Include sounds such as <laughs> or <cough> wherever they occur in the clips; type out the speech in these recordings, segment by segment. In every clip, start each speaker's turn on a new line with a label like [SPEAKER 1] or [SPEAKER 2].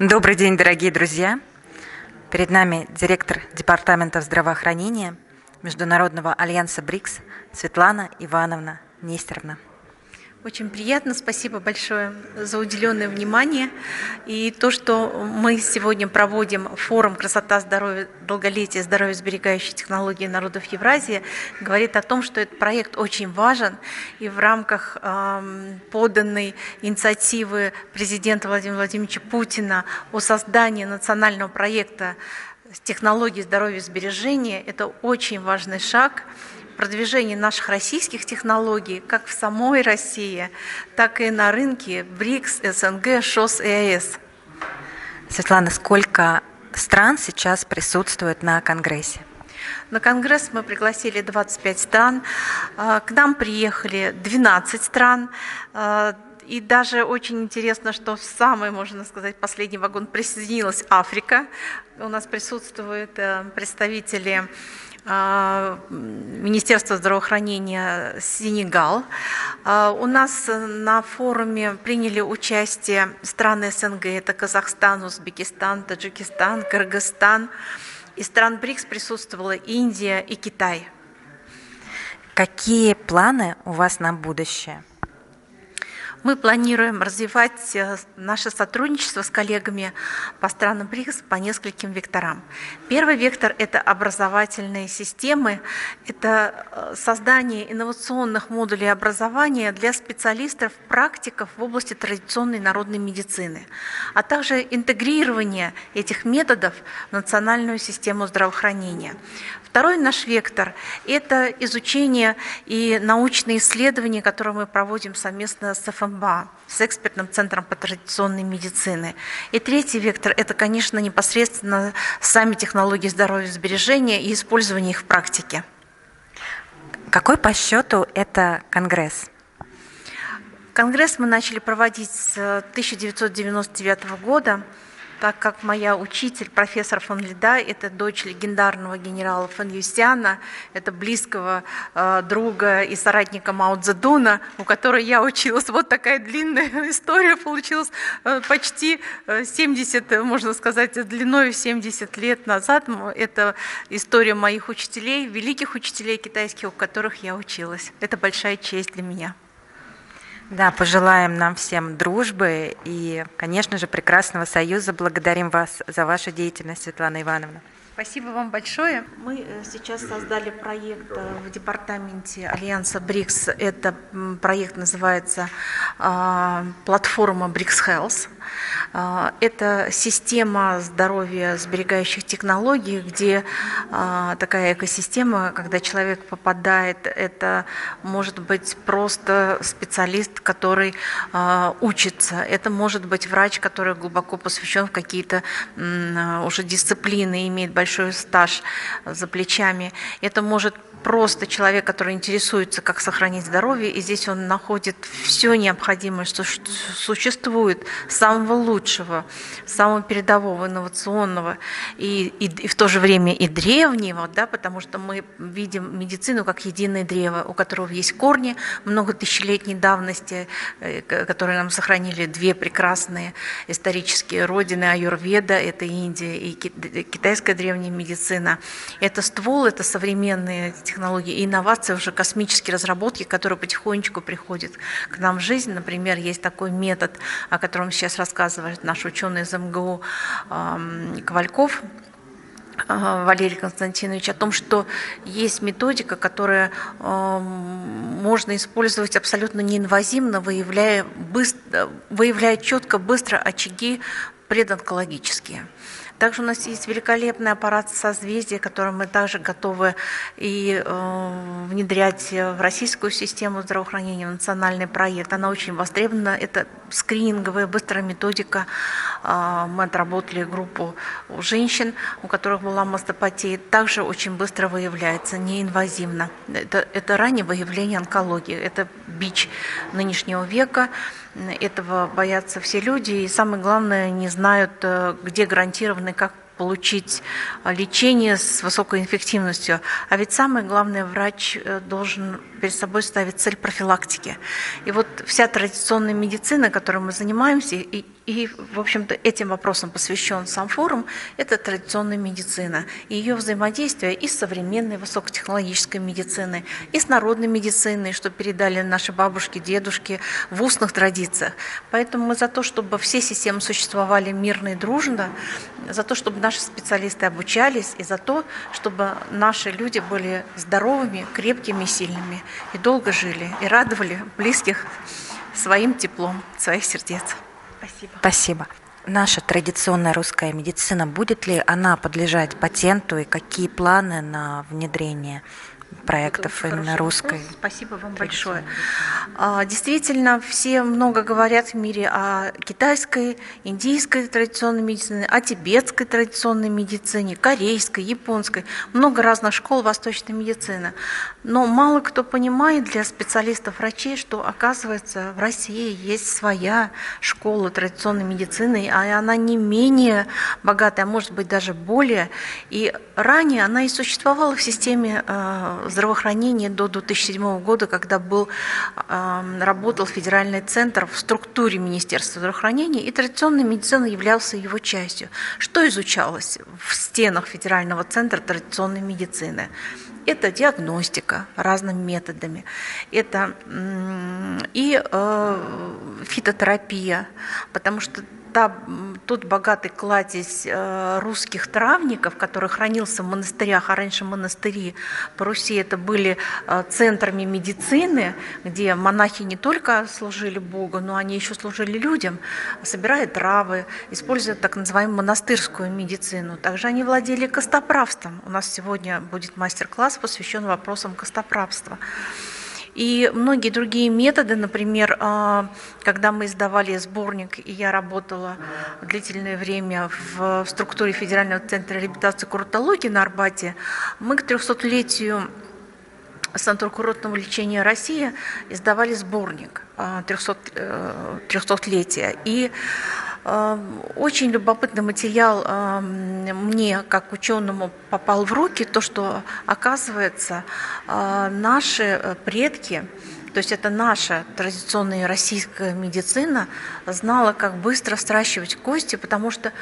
[SPEAKER 1] Добрый день, дорогие друзья! Перед нами директор Департамента здравоохранения Международного альянса БРИКС Светлана Ивановна Нестеровна.
[SPEAKER 2] Очень приятно, спасибо большое за уделенное внимание. И то, что мы сегодня проводим форум «Красота, здоровье, долголетие, здоровье, сберегающие технологии народов Евразии», говорит о том, что этот проект очень важен. И в рамках э, поданной инициативы президента Владимира Владимировича Путина о создании национального проекта технологии здоровья и сбережения, это очень важный шаг – продвижение наших российских технологий как в самой России, так и на рынке БРИКС, СНГ, ШОС и АЭС.
[SPEAKER 1] Светлана, сколько стран сейчас присутствует на Конгрессе?
[SPEAKER 2] На Конгресс мы пригласили 25 стран. А, к нам приехали 12 стран. А, и даже очень интересно, что в самый, можно сказать, последний вагон присоединилась Африка. У нас присутствуют э, представители Министерства здравоохранения Сенегал. А, у нас на форуме приняли участие страны СНГ, это Казахстан, Узбекистан, Таджикистан, Кыргызстан. Из стран БРИКС присутствовала Индия и Китай.
[SPEAKER 1] Какие планы у вас на будущее?
[SPEAKER 2] Мы планируем развивать э, наше сотрудничество с коллегами по странам БРИКС по нескольким векторам. Первый вектор – это образовательные системы, это э, создание инновационных модулей образования для специалистов, практиков в области традиционной народной медицины, а также интегрирование этих методов в национальную систему здравоохранения. Второй наш вектор – это изучение и научные исследования, которые мы проводим совместно с ФМБА, с экспертным центром по традиционной медицины. И третий вектор – это, конечно, непосредственно сами технологии здоровья и сбережения и использование их в практике.
[SPEAKER 1] Какой по счету это конгресс?
[SPEAKER 2] Конгресс мы начали проводить с 1999 года так как моя учитель, профессор фон Лида, это дочь легендарного генерала фон Юсяна, это близкого э, друга и соратника Мао Цзэдуна, у которой я училась. Вот такая длинная <laughs> история получилась э, почти 70, э, можно сказать, длиной 70 лет назад. Это история моих учителей, великих учителей китайских, у которых я училась. Это большая честь для меня.
[SPEAKER 1] Да, пожелаем нам всем дружбы и, конечно же, прекрасного союза. Благодарим вас за вашу деятельность, Светлана Ивановна.
[SPEAKER 2] Спасибо вам большое. Мы э, сейчас создали проект э, в департаменте Альянса БРИКС. Это проект называется а, «Платформа БРИКС Health». А, это система здоровья сберегающих технологий, где а, такая экосистема, когда человек попадает, это может быть просто специалист, который учится, это может быть врач, который глубоко посвящен в какие-то уже дисциплины, имеет большой стаж за плечами. Это может просто человек, который интересуется, как сохранить здоровье, и здесь он находит все необходимое, что существует, самого лучшего, самого передового, инновационного, и, и, и в то же время и древнего, да, потому что мы видим медицину как единое древо, у которого есть корни много тысячелетней давности, э, которые нам сохранили две прекрасные исторические родины Аюрведа, это Индия и китайская древняя медицина. Это ствол, это современные технологии и инновации, уже космические разработки, которые потихонечку приходят к нам в жизнь. Например, есть такой метод, о котором сейчас рассказывает наш ученый из МГУ Ковальков, а, Валерий Константинович, о том, что есть методика, которая можно использовать абсолютно неинвазивно, выявляя, быстро, выявляя четко, быстро очаги предонкологические. Также у нас есть великолепный аппарат созвездия, который мы также готовы и э, внедрять в российскую систему здравоохранения, в национальный проект. Она очень востребована. Это скрининговая быстрая методика. Э, мы отработали группу женщин, у которых была мастопатия. Также очень быстро выявляется, неинвазивно. Это, это раннее выявление онкологии. Это бич нынешнего века. Этого боятся все люди, и самое главное, не знают, э, где гарантированно как получить э, лечение с высокой эффективностью. А ведь самое главное, врач э, должен перед собой ставит цель профилактики. И вот вся традиционная медицина, которой мы занимаемся, и, и в общем-то, этим вопросом посвящен сам форум, это традиционная медицина. И ее взаимодействие и с современной высокотехнологической медициной, и с народной медициной, что передали наши бабушки, дедушки в устных традициях. Поэтому мы за то, чтобы все системы существовали мирно и дружно, за то, чтобы наши специалисты обучались, и за то, чтобы наши люди были здоровыми, крепкими, сильными, и долго жили, и радовали близких своим теплом, своих сердец.
[SPEAKER 1] Спасибо. Спасибо. Наша традиционная русская медицина, будет ли она подлежать патенту и какие планы на внедрение проектов именно русской. Вопрос.
[SPEAKER 2] Спасибо вам большое. А, действительно, все много говорят в мире о китайской, индийской традиционной медицине, о тибетской традиционной медицине, корейской, японской. Много разных школ восточной медицины. Но мало кто понимает для специалистов врачей, что, оказывается, в России есть своя школа традиционной медицины, а она не менее богатая, а может быть даже более. И ранее она и существовала в системе а, здравоохранения до 2007 года, когда был, работал федеральный центр в структуре Министерства здравоохранения, и традиционная медицина являлась его частью. Что изучалось в стенах федерального центра традиционной медицины? Это диагностика разными методами, это и э, фитотерапия, потому что та, тот богатый кладезь э, русских травников, который хранился в монастырях, а раньше монастыри по Руси это были э, центрами медицины, где монахи не только служили Богу, но они еще служили людям, собирая травы, используя так называемую монастырскую медицину. Также они владели костоправством. У нас сегодня будет мастер-класс, посвящен вопросам костоправства. И многие другие методы, например, а, когда мы издавали сборник, и я работала длительное время в структуре Федерального центра реабилитации и курортологии на Арбате, мы к 300-летию санаторно-курортного лечения России издавали сборник 300, а, 300-летия. Э, и Эм, очень любопытный материал эм, мне, как ученому, попал в руки, то, что, оказывается, э, наши э, предки, то есть это наша традиционная российская медицина, знала, как быстро сращивать кости, потому что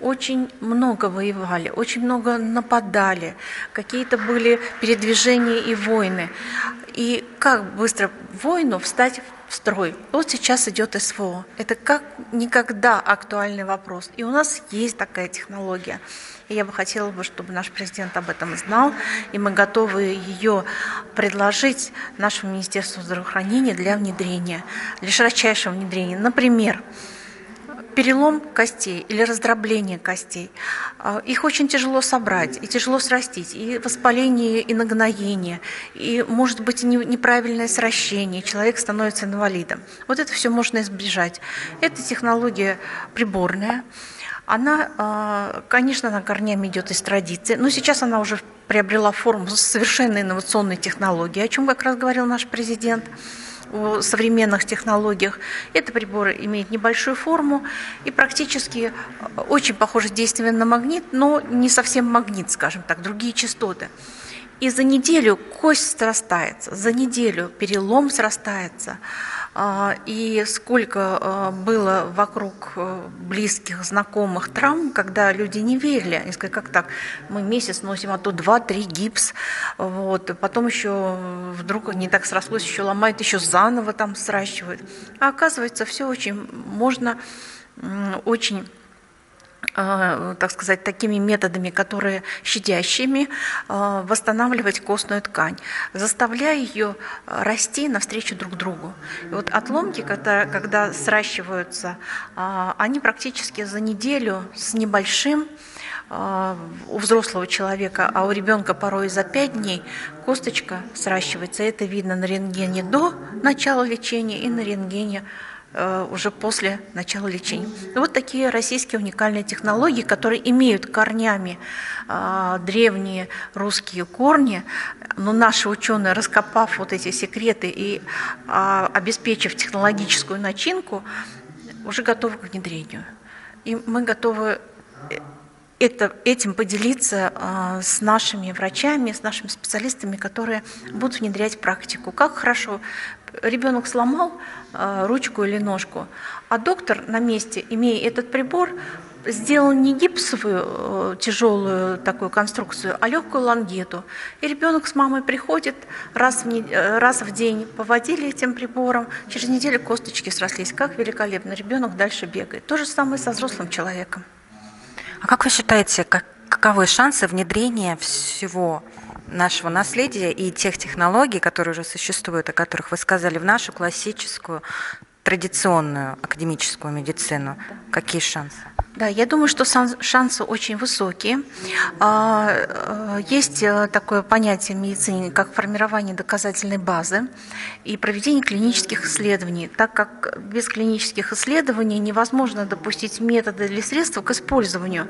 [SPEAKER 2] очень много воевали, очень много нападали, какие-то были передвижения и войны. И как быстро войну встать в строй. Вот сейчас идет СВО. Это как никогда актуальный вопрос. И у нас есть такая технология. И я бы хотела, бы, чтобы наш президент об этом знал, и мы готовы ее предложить нашему Министерству здравоохранения для внедрения, для широчайшего внедрения. Например, перелом костей или раздробление костей. А, их очень тяжело собрать и тяжело срастить. И воспаление, и нагноение, и, может быть, неправильное сращение. Человек становится инвалидом. Вот это все можно избежать. Это технология приборная. Она, а, конечно, на корнями идет из традиции, но сейчас она уже приобрела форму совершенно инновационной технологии, о чем как раз говорил наш президент о современных технологиях. Это прибор имеет небольшую форму и практически э, очень похоже действие на магнит, но не совсем магнит, скажем так, другие частоты. И за неделю кость срастается, за неделю перелом срастается. А, и сколько а, было вокруг э, близких, знакомых травм, когда люди не верили. Они сказали, как так, мы месяц носим, а то два-три гипс. Вот. Потом еще вдруг не так срослось, еще ломают, еще заново там сращивают. А оказывается, все очень можно очень так сказать, такими методами, которые щадящими, э, восстанавливать костную ткань, заставляя ее расти навстречу друг другу. И вот отломки, когда, когда сращиваются, э, они практически за неделю с небольшим у взрослого человека, а у ребенка порой за пять дней косточка сращивается. Это видно на рентгене до начала лечения и на рентгене уже после начала лечения. Вот такие российские уникальные технологии, которые имеют корнями э, древние русские корни, но наши ученые, раскопав вот эти секреты и э, обеспечив технологическую начинку, уже готовы к внедрению. И мы готовы это, этим поделиться э, с нашими врачами, с нашими специалистами, которые будут внедрять практику. Как хорошо ребенок сломал э, ручку или ножку, а доктор на месте, имея этот прибор, сделал не гипсовую э, тяжелую такую конструкцию, а легкую лангету. И ребенок с мамой приходит раз в, не, э, раз в день, поводили этим прибором, через неделю косточки срослись. Как великолепно, ребенок дальше бегает. То же самое со взрослым человеком.
[SPEAKER 1] А как вы считаете, как, каковы шансы внедрения всего нашего наследия и тех технологий, которые уже существуют, о которых вы сказали, в нашу классическую, традиционную академическую медицину? Какие шансы?
[SPEAKER 2] Да, я думаю, что шансы очень высокие. А, э, есть э, такое понятие в медицине, как формирование доказательной базы и проведение клинических исследований, так как без клинических исследований невозможно допустить методы или средства к использованию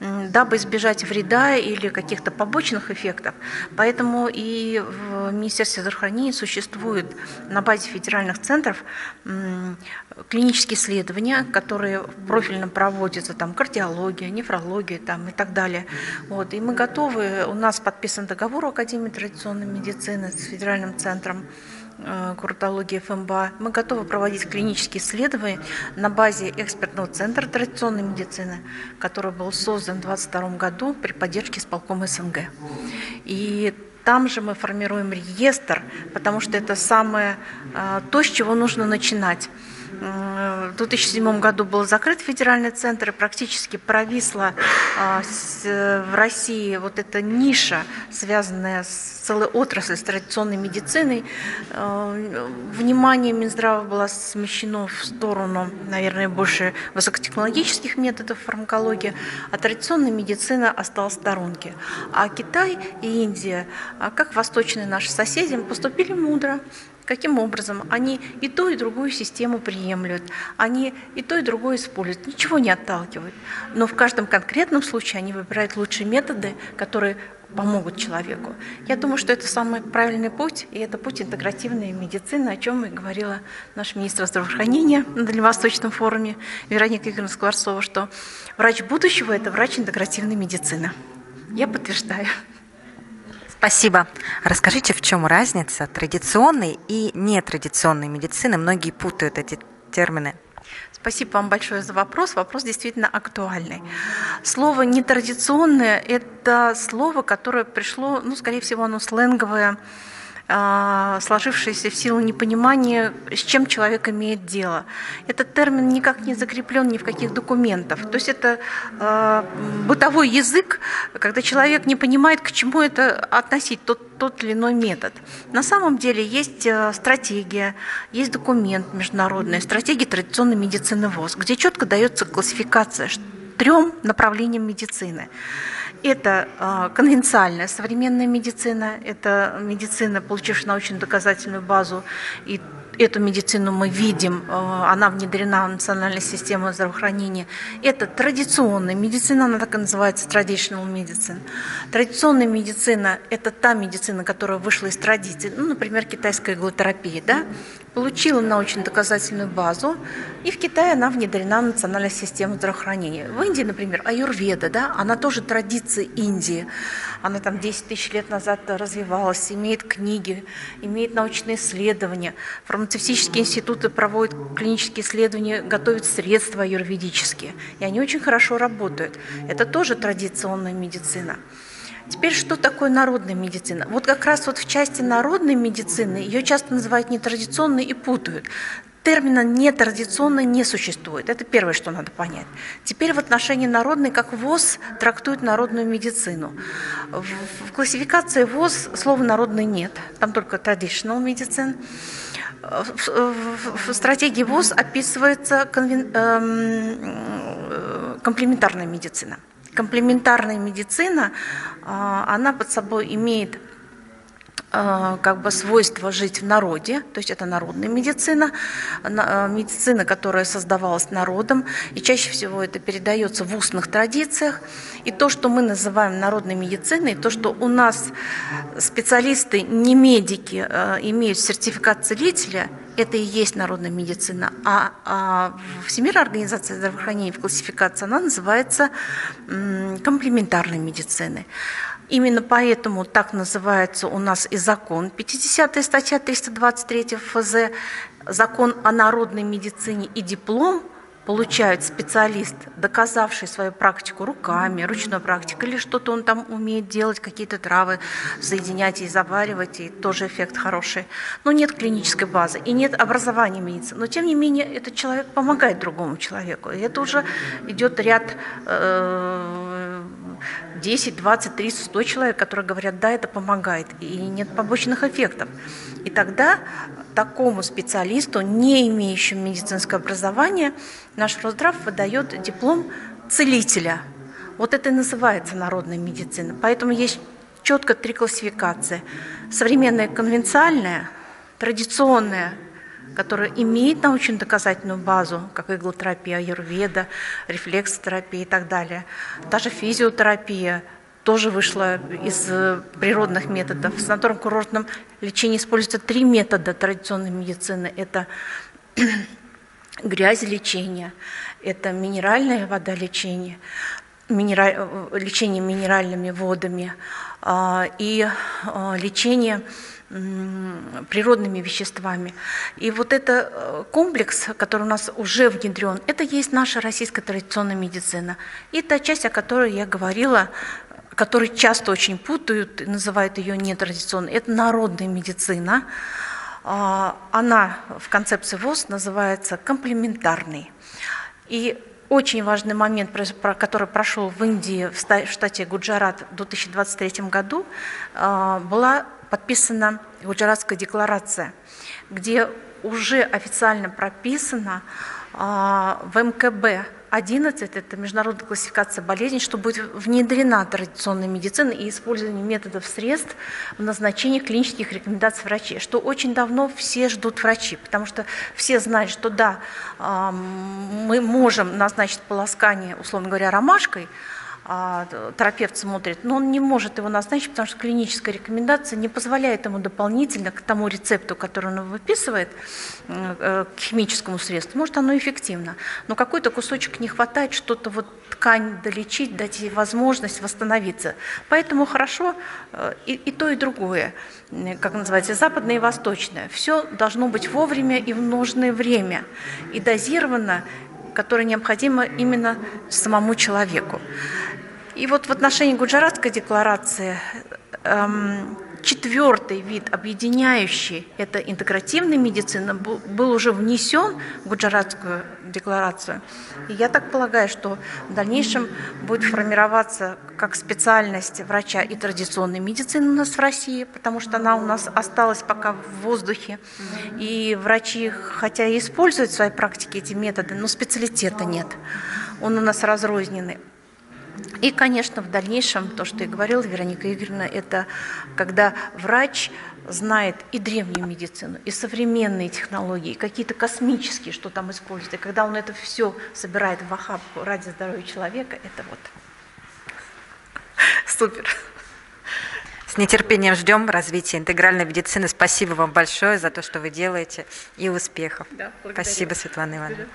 [SPEAKER 2] дабы избежать вреда или каких-то побочных эффектов. Поэтому и в Министерстве здравоохранения существует на базе федеральных центров клинические исследования, которые профильно проводятся, там кардиология, нефрология там, и так далее. Вот. И мы готовы, у нас подписан договор Академии традиционной медицины с федеральным центром куртологии ФМБА, мы готовы проводить клинические исследования на базе экспертного центра традиционной медицины, который был создан в 2022 году при поддержке исполкома СНГ. И там же мы формируем реестр, потому что это самое э, то, с чего нужно начинать. В 2007 году был закрыт федеральный центр, и практически провисла а, в России вот эта ниша, связанная с целой отраслью, с традиционной медициной. А, внимание Минздрава было смещено в сторону, наверное, больше высокотехнологических методов фармакологии, а традиционная медицина осталась в сторонке. А Китай и Индия, а как восточные наши соседи, поступили мудро. Каким образом? Они и ту, и другую систему приемлют, они и то, и другое используют, ничего не отталкивают. Но в каждом конкретном случае они выбирают лучшие методы, которые помогут человеку. Я думаю, что это самый правильный путь, и это путь интегративной медицины, о чем и говорила наш министр здравоохранения на Дальневосточном форуме Вероника Игоревна Скворцова, что врач будущего – это врач интегративной медицины. Я подтверждаю.
[SPEAKER 1] Спасибо. Расскажите, в чем разница традиционной и нетрадиционной медицины? Многие путают эти термины.
[SPEAKER 2] Спасибо вам большое за вопрос. Вопрос действительно актуальный. Слово нетрадиционное – это слово, которое пришло, ну, скорее всего, оно сленговое, сложившееся в силу непонимания, с чем человек имеет дело. Этот термин никак не закреплен ни в каких документах. То есть это а, бытовой язык, когда человек не понимает, к чему это относить, тот, тот или иной метод. На самом деле есть а, стратегия, есть документ международный, стратегия традиционной медицины ВОЗ, где четко дается классификация трем направлениям медицины. Это а, конвенциальная современная медицина, это медицина, получившая научно-доказательную базу и эту медицину мы видим, э, она внедрена в национальную систему здравоохранения. Это традиционная медицина, она так и называется, traditional medicine. Традиционная медицина – это та медицина, которая вышла из традиций, ну, например, китайская иглотерапия, да, получила научно-доказательную базу, и в Китае она внедрена в национальную систему здравоохранения. В Индии, например, аюрведа, да, она тоже традиция Индии. Она там 10 тысяч лет назад развивалась, имеет книги, имеет научные исследования. Фармацевтические институты проводят клинические исследования, готовят средства аюрведические. И они очень хорошо работают. Это тоже традиционная медицина. Теперь, что такое народная медицина? Вот как раз вот в части народной медицины ее часто называют нетрадиционной и путают термина нетрадиционно не существует. Это первое, что надо понять. Теперь в отношении народной, как ВОЗ трактует народную медицину. В, классификации ВОЗ слова народный нет, там только traditional medicine. В, стратегии ВОЗ описывается эм, комплементарная медицина. Комплементарная медицина, а, она под собой имеет Э, как бы свойство жить в народе, то есть это народная медицина, э, медицина, которая создавалась народом, и чаще всего это передается в устных традициях. И то, что мы называем народной медициной, то, что у нас специалисты, не медики, э, имеют сертификат целителя, это и есть народная медицина, а, а Всемирная организация здравоохранения в классификации она называется комплементарной медициной. Именно поэтому так называется у нас и закон, 50 статья 323 ФЗ, закон о народной медицине и диплом – получает специалист, доказавший свою практику руками, ручной практикой, или что-то он там умеет делать, какие-то травы соединять и заваривать, и тоже эффект хороший. Но нет клинической базы и нет образования медицины. Но тем не менее этот человек помогает другому человеку. И это уже идет ряд э, 10, 20, 30, 100 человек, которые говорят, да, это помогает, и нет побочных эффектов. И тогда такому специалисту, не имеющему медицинское образование, наш Росздрав выдает диплом целителя. Вот это и называется народная медицина. Поэтому есть четко три классификации. Современная конвенциальная, традиционная, которая имеет научно-доказательную базу, как иглотерапия, аюрведа, рефлексотерапия и так далее. Даже физиотерапия тоже вышла из природных методов. В санаторно-курортном лечении используются три метода традиционной медицины. Это <clears throat> грязелечение, это минеральная вода лечение, минераль, лечение минеральными водами а, и а, лечение природными веществами. И вот это э, комплекс, который у нас уже внедрен, это есть наша российская традиционная медицина. И та часть, о которой я говорила, которую часто очень путают, называют ее нетрадиционной, это народная медицина. А, она в концепции ВОЗ называется комплементарной. И очень важный момент, который прошел в Индии, в штате Гуджарат в 2023 году, а, была подписана Гуджаратская декларация, где уже официально прописано а, в МКБ 11, это международная классификация болезней, что будет внедрена традиционная медицина и использование методов средств в назначении клинических рекомендаций врачей, что очень давно все ждут врачи, потому что все знают, что да, а, мы можем назначить полоскание, условно говоря, ромашкой, терапевт смотрит, но он не может его назначить, потому что клиническая рекомендация не позволяет ему дополнительно к тому рецепту, который он выписывает, э, к химическому средству, может оно эффективно, но какой-то кусочек не хватает, что-то вот ткань долечить, дать ей возможность восстановиться. Поэтому хорошо э, и, и то, и другое, как называется, западное и восточное. Все должно быть вовремя и в нужное время, и дозировано, которое необходимо именно самому человеку. И вот в отношении Гуджаратской декларации эм, четвертый вид, объединяющий это интегративная медицина, был, уже внесен в Гуджаратскую декларацию. И я так полагаю, что в дальнейшем будет формироваться как специальность врача и традиционной медицины у нас в России, потому что она у нас осталась пока в воздухе. И врачи, хотя и используют в своей практике эти методы, но специалитета нет. Он у нас разрозненный. И, конечно, в дальнейшем, то, что и говорила Вероника Игоревна, это когда врач знает и древнюю медицину, и современные технологии, и какие-то космические, что там используют. И когда он это все собирает в охапку ради здоровья человека, это вот <laughs> супер.
[SPEAKER 1] С нетерпением ждем развития интегральной медицины. Спасибо вам большое за то, что вы делаете, и успехов. Да, Спасибо, Светлана Ивановна.